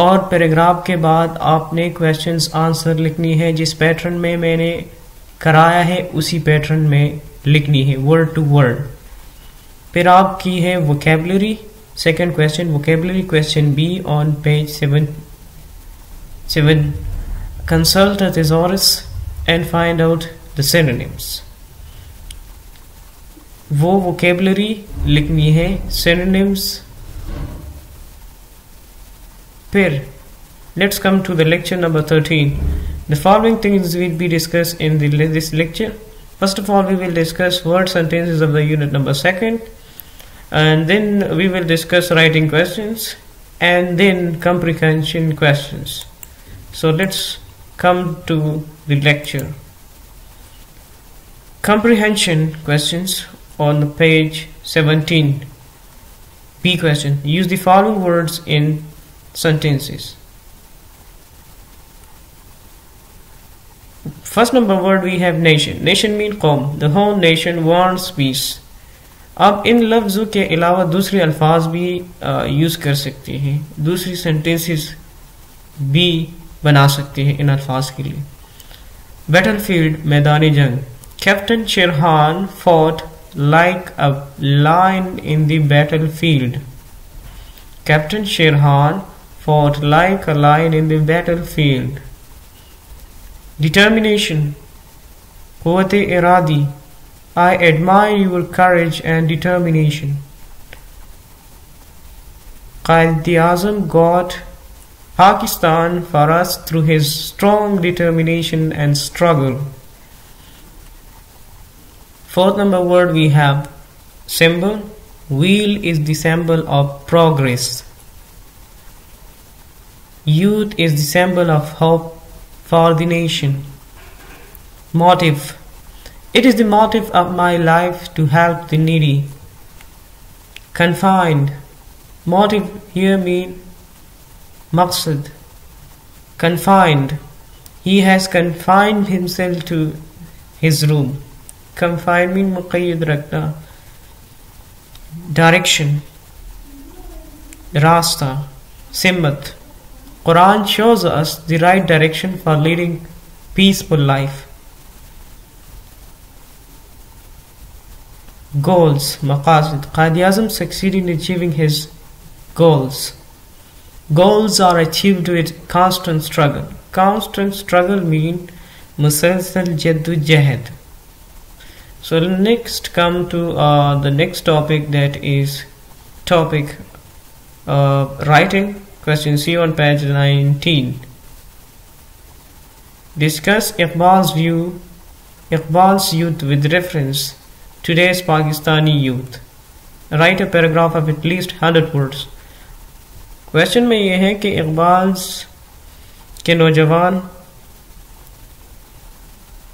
اور پیراگراف کے بعد آپ نے آنسر لکھنی ہے جس پیٹرن میں میں نے کرایا ہے اسی پیٹرن میں لکھنی ہے ورڈ ٹو ورڈ پھر آپ کی ہے vocabulary second B on page seven seven consult councils and find out the synonyms وہ ووکیبلری لکھنی ہے synonyms Pair. Let's come to the lecture number 13. The following things will be discussed in the, this lecture. First of all, we will discuss word sentences of the unit number second, and then we will discuss writing questions, and then comprehension questions. So let's come to the lecture. Comprehension questions on page 17. B question. Use the following words in sentences. First number word we have nation. Nation means قوم. The whole nation wants peace. اب ان لفظوں کے علاوہ دوسری الفاظ بھی use کر سکتے ہیں دوسری سینٹینسز بھی بنا سکتے ہیں ان الفاظ کے لیے بیٹل فیلڈ میدان جنگ captain Sher Khan fought like a lion in the battlefield captain Sher Khan fought like a lion in the battlefield. Determination. Quwate Iradi. I admire your courage and determination. Qaid Azam got Pakistan for us through his strong determination and struggle. Fourth number word we have symbol. Wheel is the symbol of progress. Youth is the symbol of hope for the nation. Motive It is the motive of my life to help the needy. Confined Motive here means maqsad. Confined He has confined himself to his room. Confined means muqayyad rakna. Direction Rasta Simmat Quran shows us the right direction for leading peaceful life. Goals Maqasid Qadi Azam succeeded in achieving his goals. Goals are achieved with constant struggle. Constant struggle means jadu jahad. So next come to uh, the next topic that is topic uh, writing Question C on page 19. Discuss Iqbal's view, Iqbal's youth with reference today's Pakistani youth. Write a paragraph of at least 100 words. Question میں یہ ہے کہ اقبالز کے نوجوان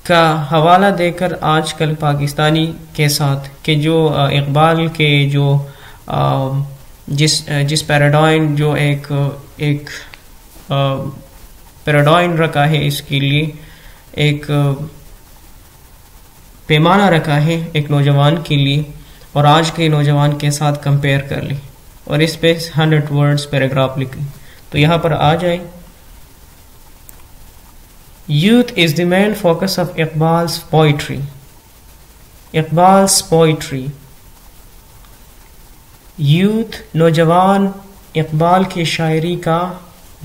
کا حوالہ دے کر آج کل پاکستانی کے ساتھ کہ جو اقبال کے جو جس جس پیراڈائن جو ایک ایک پیراڈائن رکھا ہے اس کے لیے ایک پیمانہ رکھا ہے ایک نوجوان کے لیے اور آج کے نوجوان کے ساتھ کمپیئر کر لی اور اس پہ ہنڈریڈ ورڈس پیراگراف لکھ تو یہاں پر آ جائیں youth is the main focus of Iqbal poetry Iqbal's poetry youth نوجوان اقبال کے شاعری کا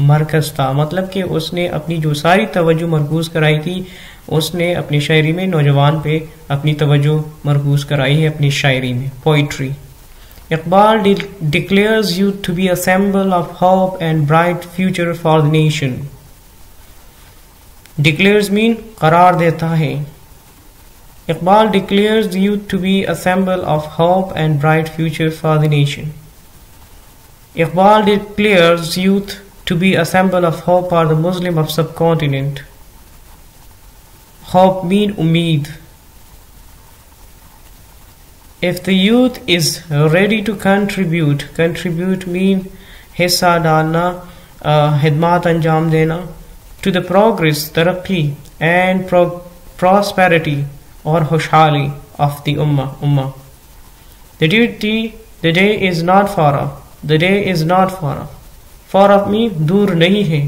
مرکز تھا مطلب کہ اس نے اپنی جو ساری توجہ مرکوز کرائی تھی اس نے اپنی شاعری میں نوجوان پہ اپنی توجہ مرکوز کرائی ہے اپنی شاعری میں poetry Iqbal declares you to be symbol of hope and bright future for the nation declares mean قرار دیتا ہے Iqbal declares youth to be a symbol of hope and bright future for the nation. Iqbal declares youth to be a symbol of hope for the Muslim of subcontinent. Hope mean umid. If the youth is ready to contribute, contribute mean hissa dana, uh, hidmat anjam dena, to the progress, therapy and pro- prosperity or khushhali of the ummah ummah the duty the day is not far off the day is not far off far off me dur nahi hai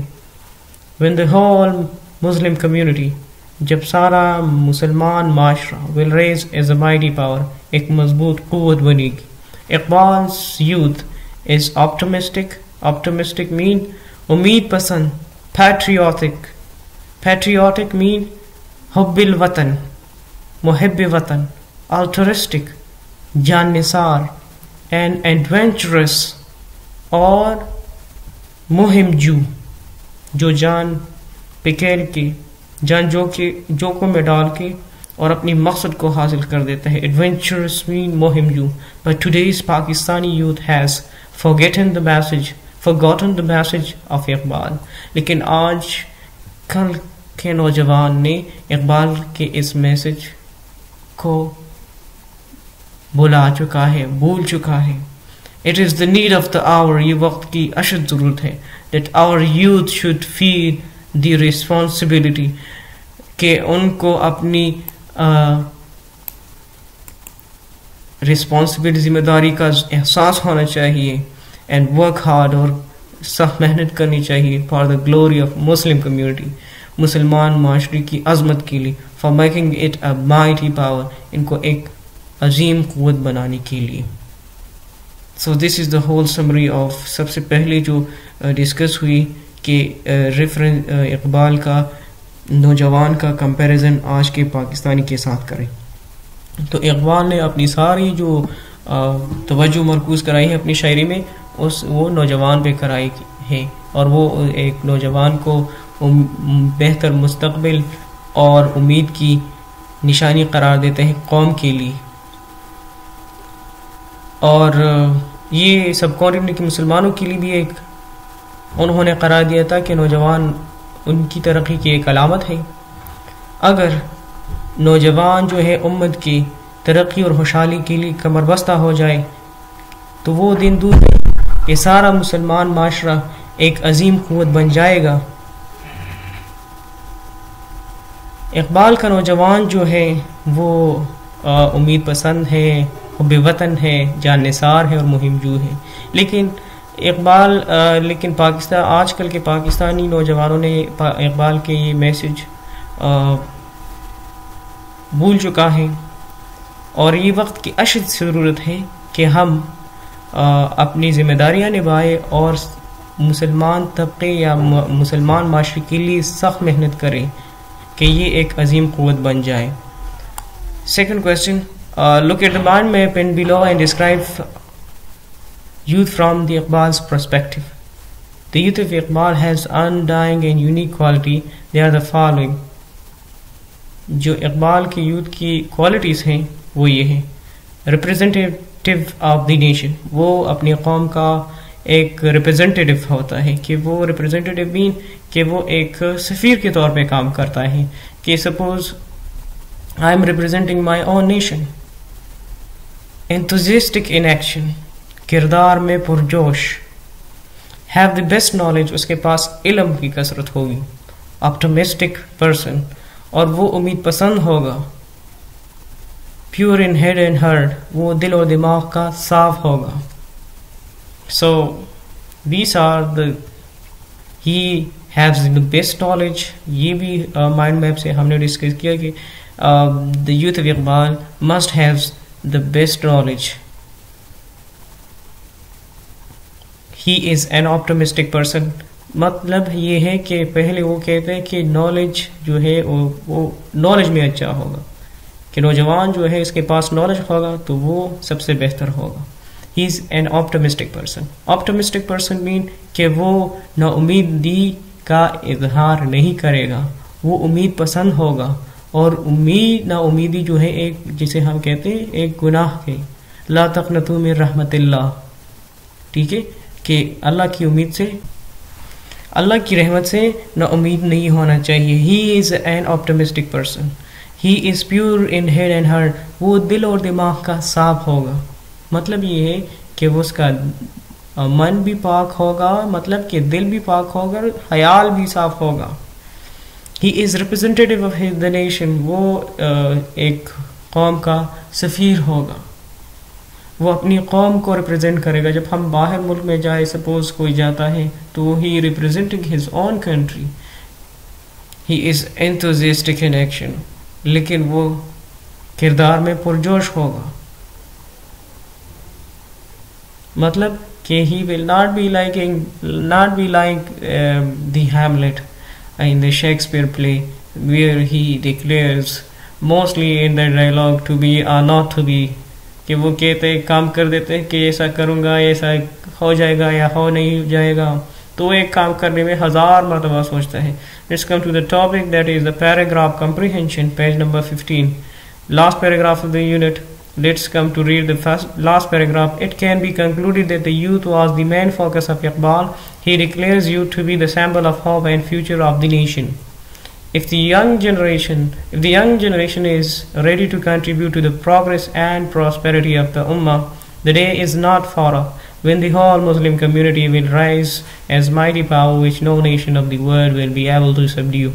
when the whole muslim community jab sara musliman mashra will raise as a mighty power ek mazboot quwwat banegi iqbal's youth is optimistic optimistic mean umeed pasand patriotic patriotic mean hubbil watan محب وطن آرٹورسٹک جان نثار and adventurous اور مہم جو جو جان پکیر کے جان جو جو کے کو میں ڈال کے اور اپنی مقصد کو حاصل کر دیتا ہے ایڈونچرس مین مہم جو today's Pakistani youth has forgotten the message forgotten the message of Iqbal لیکن آج کل کے نوجوان نے اقبال کے اس میسج کو بلا چکا ہے بھول چکا ہے it is the need of the hour یہ وقت کی اشد ضرورت ہے that our youth should the responsibility کہ ان کو اپنی رسپانسبلٹی ذمہ داری کا احساس ہونا چاہیے اینڈ ورک ہارڈ اور سخت محنت کرنی چاہیے for the glory of Muslim community مسلمان معاشرے کی عظمت کے لیے for making it a mighty power ان کو ایک عظیم قوت بنانے کے لیے so this is the whole summary of سب سے پہلے جو ڈسکس uh, ہوئی کہ uh, uh, اقبال کا نوجوان کا کمپیریزن آج کے پاکستانی کے ساتھ کریں تو اقبال نے اپنی ساری جو توجہ مرکوز کرائی ہے اپنی شاعری میں اس وہ نوجوان پہ کرائی ہے اور وہ ایک نوجوان کو بہتر مستقبل اور امید کی نشانی قرار دیتے ہیں قوم کے لیے اور یہ سب کانٹیننٹ کے مسلمانوں کے لیے بھی ایک انہوں نے قرار دیا تھا کہ نوجوان ان کی ترقی کی ایک علامت ہے اگر نوجوان جو ہے امت کی ترقی اور خوشحالی کے لیے کمر بستہ ہو جائے تو وہ دن دور یہ سارا مسلمان معاشرہ ایک عظیم قوت بن جائے گا اقبال کا نوجوان جو ہے وہ امید پسند ہے حب وطن ہے جان نثار ہے اور مہم جو ہے لیکن اقبال لیکن پاکستان آج کل کے پاکستانی نوجوانوں نے اقبال کے یہ میسج بھول چکا ہے اور یہ وقت کی اشد ضرورت ہے کہ ہم اپنی ذمہ داریاں نبھائیں اور مسلمان طبقے یا مسلمان معاشرے کے لیے سخت محنت کریں کہ یہ ایک عظیم قوت بن جائے سیکنڈ uh, میں کو Iqbal describe youth of Iqbal has undying and unique quality they are the following جو اقبال کی یوتھ کی کوالٹیز ہیں وہ یہ ہیں ریپرزینٹیو آف دی نیشن وہ اپنی قوم کا ایک ریپرزینٹیو ہوتا ہے کہ وہ ریپرزینٹیو مین کہ وہ ایک سفیر کے طور پہ کام کرتا ہے کہ suppose I am representing my own nation enthusiastic in action کردار میں پرجوش ہیو دی بیسٹ نالج اس کے پاس علم کی کثرت ہوگی آپٹومسٹک پرسن اور وہ امید پسند ہوگا pure in head and heart وہ دل و دماغ کا صاف ہوگا So these are the he has the best knowledge یہ بھی مائنڈ uh, میپ سے ہم نے ڈسکس کیا کہ the youth of Iqbal must has the best knowledge he is an optimistic person مطلب یہ ہے کہ پہلے وہ کہتے ہیں کہ نالج جو ہے وہ نالج میں اچھا ہوگا کہ نوجوان جو ہے اس کے پاس نالج ہوگا تو وہ سب سے بہتر ہوگا he is an optimistic person optimistic person mean کہ وہ نا امیدی کا اظہار نہیں کرے گا وہ امید پسند ہوگا اور امید نا امیدی جو ہے ایک جسے ہم کہتے ہیں ایک گناہ کے اللہ تقنت رحمت اللہ ٹھیک ہے کہ اللہ کی امید سے اللہ کی رحمت سے نا امید نہیں ہونا چاہیے he is an optimistic person he is pure in head and heart وہ دل اور دماغ کا صاف ہوگا مطلب یہ ہے کہ اس کا من بھی پاک ہوگا مطلب کہ دل بھی پاک ہوگا خیال بھی صاف ہوگا ہوگا he is of the nation وہ وہ ایک قوم کا سفیر اپنی قوم کو ریپرزینٹ کرے گا جب ہم باہر ملک میں جائے سپوز کوئی جاتا ہے تو he representing his own country he is enthusiastic in action لیکن وہ کردار میں پرجوش ہوگا مطلب کہ he will not be like not be like the Hamlet in the Shakespeare play where he declares mostly in the dialogue to be or not to be کہ وہ کہتے کام کر دیتے کہ ایسا کروں گا ایسا ہو جائے گا یا ہو نہیں جائے گا تو ایک کام کرنے میں ہزار مرتبہ سوچتا ہے let's come to the topic that is the paragraph comprehension page number fifteen last paragraph of the unit Let's come to read the first, last paragraph. It can be concluded that the youth was the main focus of Iqbal. He declares youth to be the symbol of hope and future of the nation. If the young generation, if the young generation is ready to contribute to the progress and prosperity of the Ummah, the day is not far off when the whole Muslim community will rise as mighty power which no nation of the world will be able to subdue.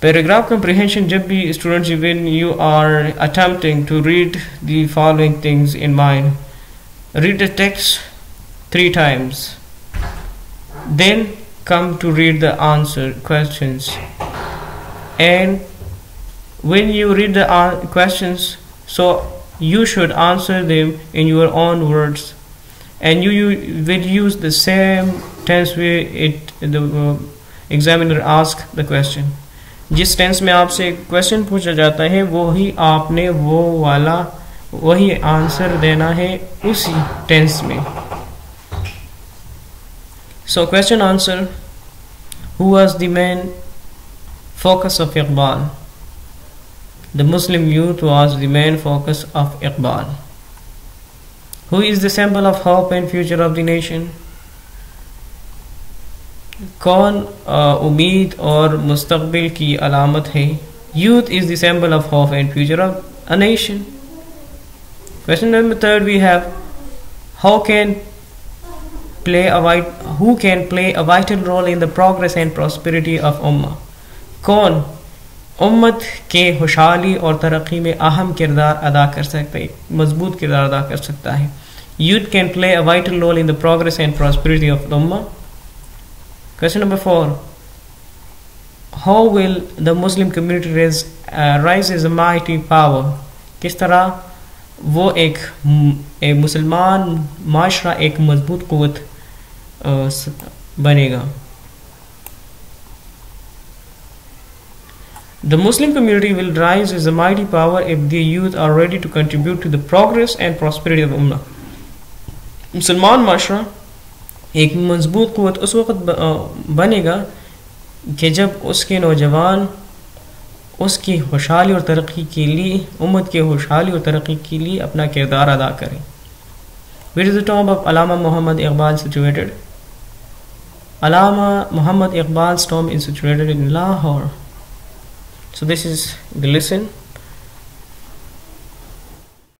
Paragraph comprehension जब students when you are attempting to read the following things in mind. Read the text three times. Then come to read the answer questions. And when you read the questions, so you should answer them in your own words. And you, you will use the same tense way it the uh, examiner asks the question. جس tense میں آپ سے کوششن پوچھا جاتا ہے وہی آپ نے وہ والا وہی آنسر دینا ہے اسی ٹینس میں so question answer who the main focus of Iqbal the Muslim youth the main focus of Iqbal who symbol of hope and future of the nation کون امید اور مستقبل کی علامت ہے youth is the symbol of hope and future of a nation question number third we have how can play who can play a vital role in the progress and prosperity of اما کون امت کے خوشحالی اور ترقی میں اہم کردار ادا کر سکتا ہے مضبوط کردار ادا کر سکتا ہے youth can play a vital role in the progress and prosperity of اما Question number four. How will the Muslim community raise, uh, rise as a mighty power? किस तरह वो एक मुसलमान माशरा एक मजबूत क़वत बनेगा The Muslim community will rise as a mighty power if the youth are ready to contribute to the progress and prosperity of Ummah. Muslim Mashra ایک مضبوط قوت اس وقت بنے گا کہ جب اس کے نوجوان اس کی خوشحالی اور ترقی کے لیے امت کے خوشحالی اور ترقی کے لیے اپنا کردار ادا کریں what is the top of Allama Muhammad Iqbal situated Allama Muhammad Iqbal اسٹام in Lahore so this is the